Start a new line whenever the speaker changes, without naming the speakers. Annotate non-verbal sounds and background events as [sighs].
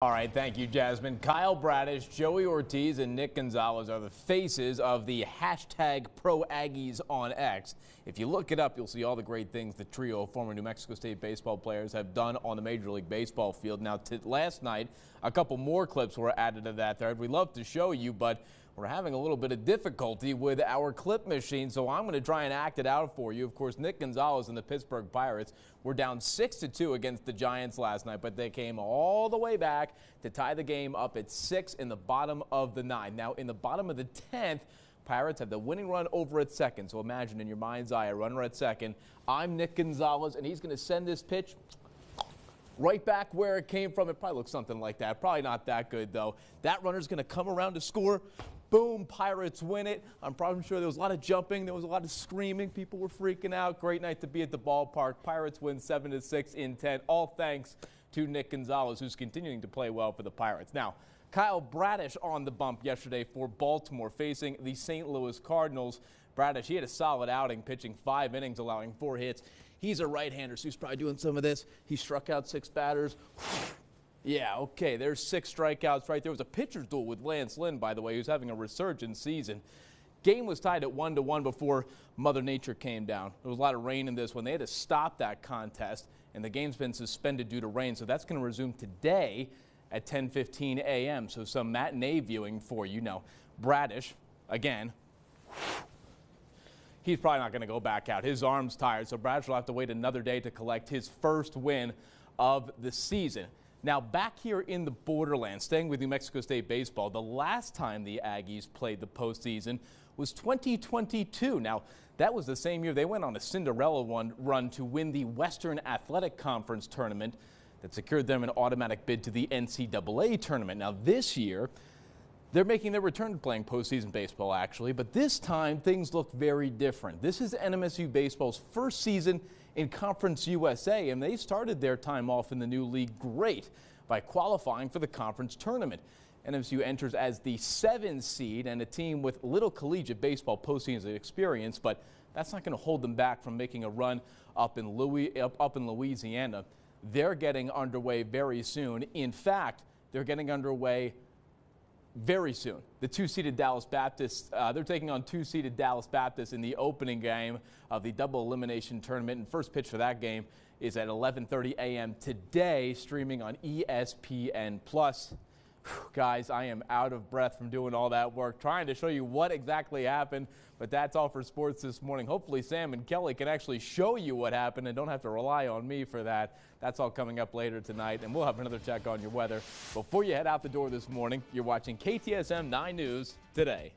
All right, thank you, Jasmine. Kyle Bradish, Joey Ortiz, and Nick Gonzalez are the faces of the hashtag Pro Aggies on X. If you look it up, you'll see all the great things the trio of former New Mexico State baseball players have done on the Major League Baseball field. Now, last night, a couple more clips were added to that thread. We'd love to show you, but we're having a little bit of difficulty with our clip machine, so I'm going to try and act it out for you. Of course, Nick Gonzalez and the Pittsburgh Pirates were down 6 to 2 against the Giants last night, but they came all the way back to tie the game up at 6 in the bottom of the 9. Now, in the bottom of the 10th, Pirates have the winning run over at second. So imagine in your mind's eye a runner at second. I'm Nick Gonzalez, and he's going to send this pitch right back where it came from. It probably looks something like that. Probably not that good, though. That runner's going to come around to score. Boom, Pirates win it. I'm probably sure there was a lot of jumping. There was a lot of screaming. People were freaking out. Great night to be at the ballpark. Pirates win 7 to 6 in 10. All thanks to Nick Gonzalez, who's continuing to play well for the Pirates. Now, Kyle Bradish on the bump yesterday for Baltimore facing the St. Louis Cardinals. Bradish, he had a solid outing, pitching five innings, allowing four hits. He's a right-hander, so he's probably doing some of this. He struck out six batters. [sighs] Yeah, okay, there's six strikeouts right there. It was a pitcher's duel with Lance Lynn, by the way, who's having a resurgent season. Game was tied at one to one before Mother Nature came down. There was a lot of rain in this one. They had to stop that contest, and the game's been suspended due to rain. So that's going to resume today at 10:15 a.m. So some matinee viewing for you. Now, Bradish, again, he's probably not going to go back out. His arm's tired, so Bradish will have to wait another day to collect his first win of the season. Now, back here in the borderland, staying with New Mexico State baseball, the last time the Aggies played the postseason was 2022. Now, that was the same year they went on a Cinderella one run to win the Western Athletic Conference tournament that secured them an automatic bid to the NCAA tournament. Now, this year, they're making their return to playing postseason baseball, actually, but this time things look very different. This is NMSU baseball's first season in Conference USA, and they started their time off in the new league great by qualifying for the conference tournament. NMSU enters as the seven seed and a team with little collegiate baseball postseason experience, but that's not going to hold them back from making a run up in, Louis, up, up in Louisiana. They're getting underway very soon. In fact, they're getting underway very soon. The two-seeded Dallas Baptist, uh, they're taking on two-seeded Dallas Baptist in the opening game of the double elimination tournament. And first pitch for that game is at 11:30 a.m. today, streaming on ESPN Plus. [sighs] Guys, I am out of breath from doing all that work, trying to show you what exactly happened. But that's all for sports this morning. Hopefully, Sam and Kelly can actually show you what happened and don't have to rely on me for that. That's all coming up later tonight, and we'll have another check on your weather. Before you head out the door this morning, you're watching KTSM 9 News today.